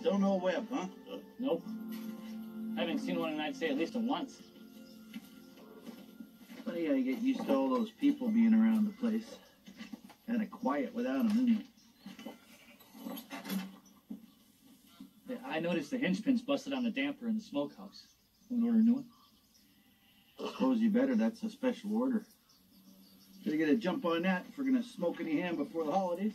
Still no web, huh? Nope. I haven't seen one, in I'd say at least a once. Funny how you get used to all those people being around the place. Kind of quiet without them, isn't it? Yeah, I noticed the hinge pin's busted on the damper in the smokehouse. Want to order a new one? Suppose you better. That's a special order. Gonna get a jump on that if we're gonna smoke any ham before the holidays.